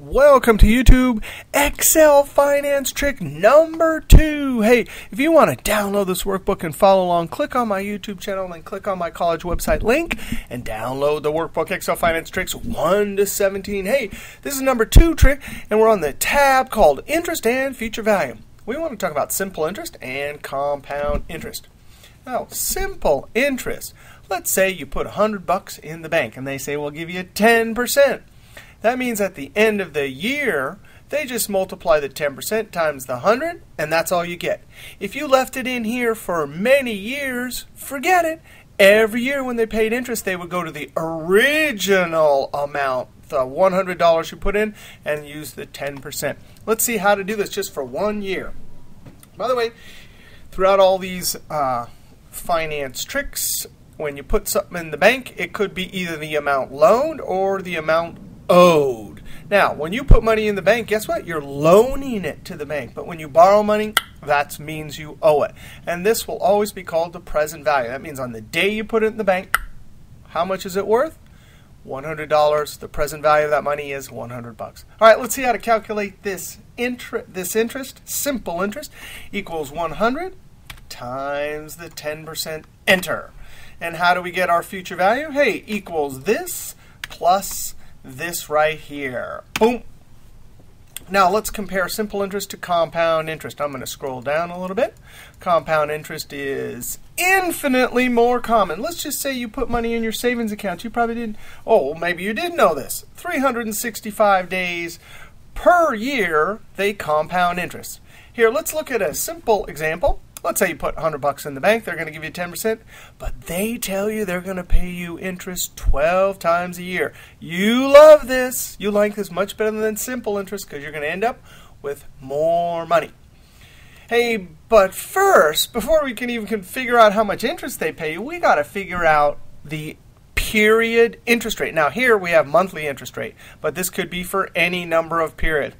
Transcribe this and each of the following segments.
Welcome to YouTube Excel Finance Trick number two. Hey, if you want to download this workbook and follow along, click on my YouTube channel and click on my college website link and download the workbook Excel Finance Tricks 1 to 17. Hey, this is number two trick, and we're on the tab called Interest and Future Value. We want to talk about simple interest and compound interest. Now, simple interest. Let's say you put 100 bucks in the bank and they say we'll give you 10%. That means at the end of the year, they just multiply the 10% times the 100, and that's all you get. If you left it in here for many years, forget it. Every year when they paid interest, they would go to the original amount, the $100 you put in, and use the 10%. Let's see how to do this just for one year. By the way, throughout all these uh, finance tricks, when you put something in the bank, it could be either the amount loaned or the amount owed. Now, when you put money in the bank, guess what? You're loaning it to the bank. But when you borrow money, that means you owe it. And this will always be called the present value. That means on the day you put it in the bank, how much is it worth? $100. The present value of that money is 100 bucks. All right, let's see how to calculate this. This interest, simple interest, equals 100 times the 10%. Enter. And how do we get our future value? Hey, equals this plus this right here. Boom. Now let's compare simple interest to compound interest. I'm going to scroll down a little bit. Compound interest is infinitely more common. Let's just say you put money in your savings account. You probably didn't. Oh, maybe you did know this. 365 days per year, they compound interest. Here, let's look at a simple example. Let's say you put 100 bucks in the bank, they're going to give you 10%, but they tell you they're going to pay you interest 12 times a year. You love this. You like this much better than simple interest because you're going to end up with more money. Hey, but first, before we can even figure out how much interest they pay you, we got to figure out the period interest rate. Now here we have monthly interest rate, but this could be for any number of period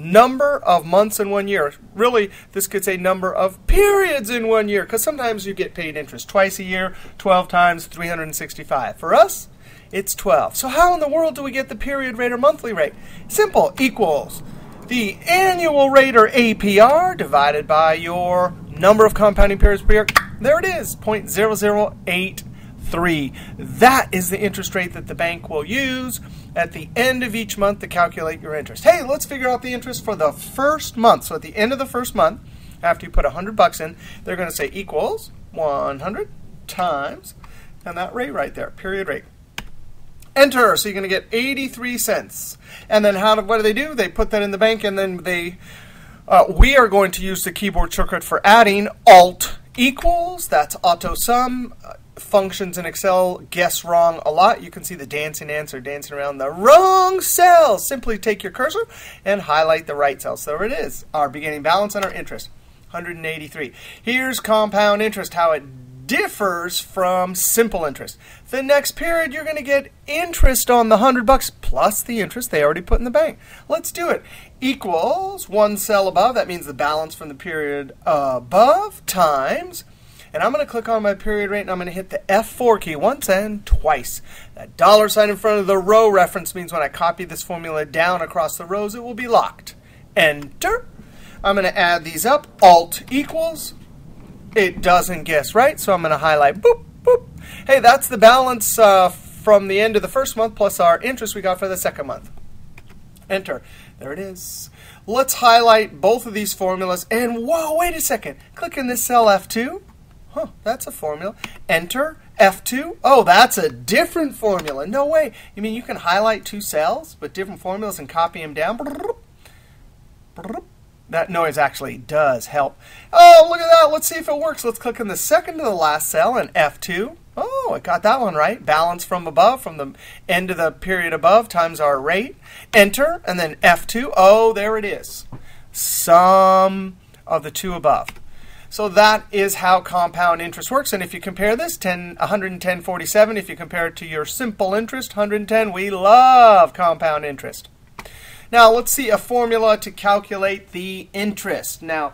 number of months in one year. Really, this could say number of periods in one year, because sometimes you get paid interest twice a year, 12 times 365. For us, it's 12. So how in the world do we get the period rate or monthly rate? Simple, equals the annual rate or APR divided by your number of compounding periods per year. There it is, 0.008 3. That is the interest rate that the bank will use at the end of each month to calculate your interest. Hey, let's figure out the interest for the first month. So at the end of the first month, after you put 100 bucks in, they're going to say equals 100 times, and that rate right there, period rate. Enter. So you're going to get 83 cents. And then how do, what do they do? They put that in the bank, and then they uh, we are going to use the keyboard shortcut for adding Alt equals. That's auto sum functions in Excel guess wrong a lot. You can see the dancing answer dancing around the wrong cell. Simply take your cursor and highlight the right cell. So there it is, our beginning balance and our interest, 183. Here's compound interest, how it differs from simple interest. The next period, you're going to get interest on the 100 bucks plus the interest they already put in the bank. Let's do it. Equals one cell above, that means the balance from the period above, times and I'm going to click on my period rate, and I'm going to hit the F4 key once and twice. That dollar sign in front of the row reference means when I copy this formula down across the rows, it will be locked. Enter. I'm going to add these up. Alt equals. It doesn't guess right, so I'm going to highlight boop, boop. Hey, that's the balance uh, from the end of the first month plus our interest we got for the second month. Enter. There it is. Let's highlight both of these formulas. And whoa, wait a second. Click in this cell F2. Huh, that's a formula. Enter F2. Oh, that's a different formula. No way. You mean you can highlight two cells with different formulas and copy them down? That noise actually does help. Oh, look at that. Let's see if it works. Let's click on the second to the last cell in F2. Oh, I got that one right. Balance from above, from the end of the period above, times our rate. Enter, and then F2. Oh, there it is. Sum of the two above. So that is how compound interest works. And if you compare this, 10, 110.47, if you compare it to your simple interest, 110, we love compound interest. Now let's see a formula to calculate the interest. Now,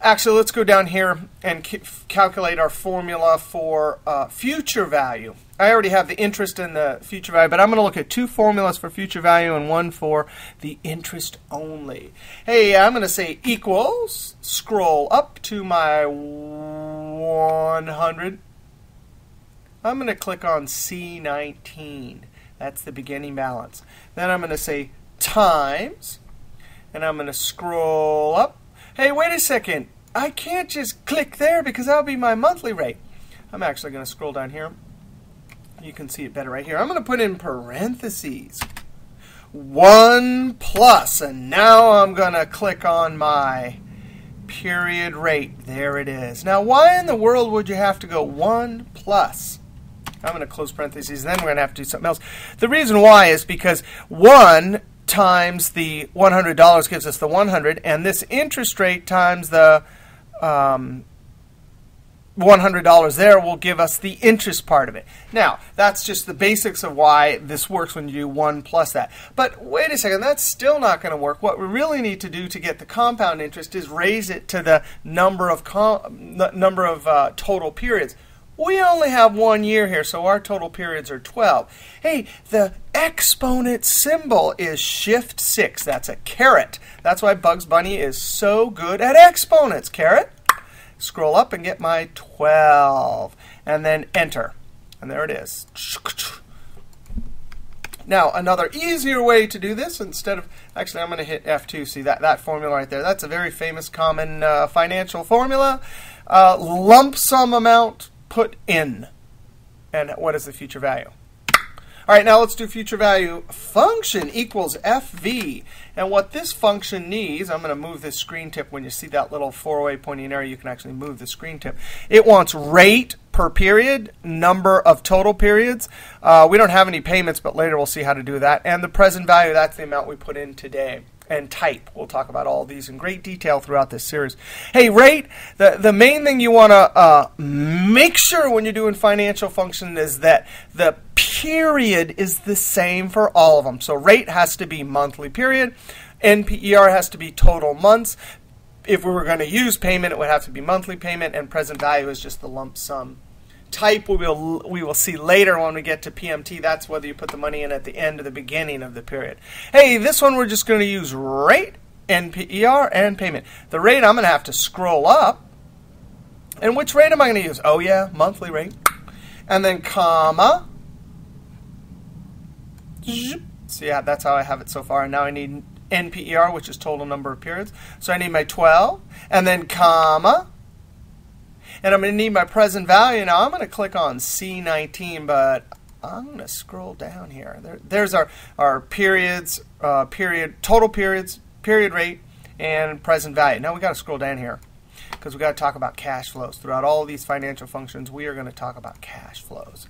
actually, let's go down here and calculate our formula for uh, future value. I already have the interest and the future value, but I'm going to look at two formulas for future value and one for the interest only. Hey, I'm going to say equals, scroll up to my 100. I'm going to click on C19. That's the beginning balance. Then I'm going to say times, and I'm going to scroll up. Hey, wait a second. I can't just click there because that'll be my monthly rate. I'm actually going to scroll down here you can see it better right here. I'm going to put in parentheses 1 plus, and now I'm going to click on my period rate. There it is. Now, why in the world would you have to go 1 plus? I'm going to close parentheses, then we're going to have to do something else. The reason why is because 1 times the $100 gives us the 100, and this interest rate times the um, $100 there will give us the interest part of it. Now, that's just the basics of why this works when you do 1 plus that. But wait a second, that's still not going to work. What we really need to do to get the compound interest is raise it to the number of, number of uh, total periods. We only have one year here, so our total periods are 12. Hey, the exponent symbol is shift 6. That's a caret. That's why Bugs Bunny is so good at exponents. Caret scroll up and get my 12, and then enter. And there it is. Now, another easier way to do this, instead of, actually, I'm going to hit F2. See that, that formula right there? That's a very famous common uh, financial formula. Uh, lump sum amount put in. And what is the future value? All right, now let's do future value. Function equals FV. And what this function needs, I'm going to move this screen tip. When you see that little four-way pointing arrow, you can actually move the screen tip. It wants rate per period, number of total periods. Uh, we don't have any payments, but later we'll see how to do that. And the present value, that's the amount we put in today and type. We'll talk about all these in great detail throughout this series. Hey, rate, the, the main thing you want to uh, make sure when you're doing financial function is that the period is the same for all of them. So rate has to be monthly period. NPER has to be total months. If we were going to use payment, it would have to be monthly payment, and present value is just the lump sum type we will we will see later when we get to PMT. That's whether you put the money in at the end or the beginning of the period. Hey, this one we're just going to use rate, NPER, and payment. The rate I'm going to have to scroll up. And which rate am I going to use? Oh yeah, monthly rate. And then comma. So yeah, that's how I have it so far. And now I need NPER, which is total number of periods. So I need my 12, and then comma, and I'm going to need my present value. Now I'm going to click on C19, but I'm going to scroll down here. There, there's our, our periods, uh, period, total periods, period rate, and present value. Now we've got to scroll down here because we've got to talk about cash flows. Throughout all these financial functions, we are going to talk about cash flows.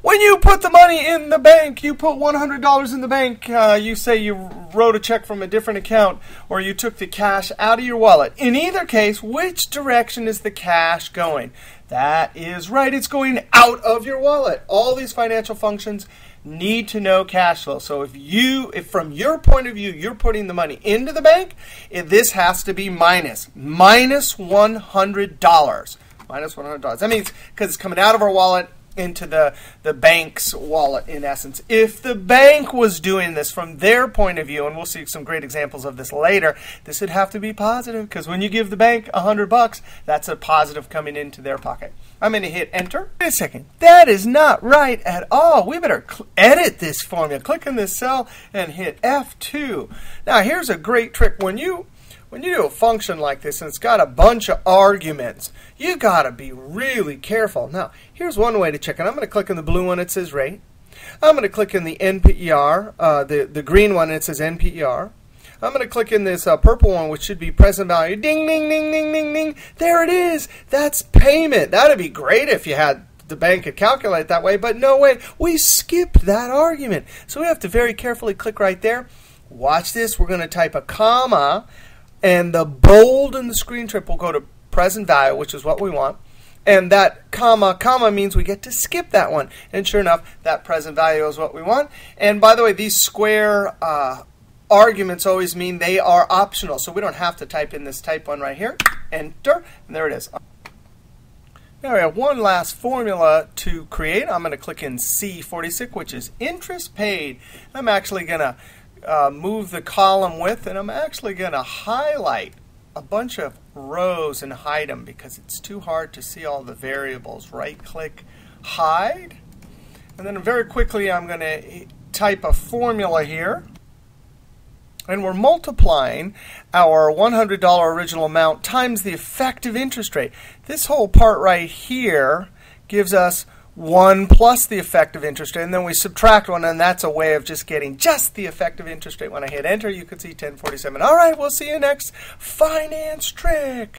When you put the money in the bank, you put $100 in the bank, uh, you say you wrote a check from a different account, or you took the cash out of your wallet. In either case, which direction is the cash going? That is right, it's going out of your wallet. All these financial functions need to know cash flow. So if you, if from your point of view, you're putting the money into the bank, this has to be minus, minus $100. Minus $100. That means because it's coming out of our wallet, into the, the bank's wallet in essence. If the bank was doing this from their point of view, and we'll see some great examples of this later, this would have to be positive because when you give the bank a hundred bucks, that's a positive coming into their pocket. I'm going to hit enter. Wait a second. That is not right at all. We better edit this formula. Click in this cell and hit F2. Now here's a great trick. When you when you do a function like this and it's got a bunch of arguments, you got to be really careful. Now, here's one way to check it. I'm going to click on the blue one. It says rate. I'm going to click in the NPER, uh, the, the green one, it says NPER. I'm going to click in this uh, purple one, which should be present value. Ding, ding, ding, ding, ding, ding. There it is. That's payment. That would be great if you had the bank could calculate that way, but no way. We skipped that argument. So we have to very carefully click right there. Watch this. We're going to type a comma and the bold in the screen tip will go to present value, which is what we want. And that comma, comma means we get to skip that one. And sure enough, that present value is what we want. And by the way, these square uh, arguments always mean they are optional. So we don't have to type in this type one right here. Enter, and there it is. Now we have one last formula to create. I'm going to click in C46, which is interest paid. I'm actually going to uh, move the column width, and I'm actually going to highlight a bunch of rows and hide them because it's too hard to see all the variables. Right click, hide. And then very quickly, I'm going to type a formula here. And we're multiplying our $100 original amount times the effective interest rate. This whole part right here gives us 1 plus the effective interest rate, and then we subtract 1, and that's a way of just getting just the effective interest rate. When I hit enter, you can see 1047. All right, we'll see you next finance trick.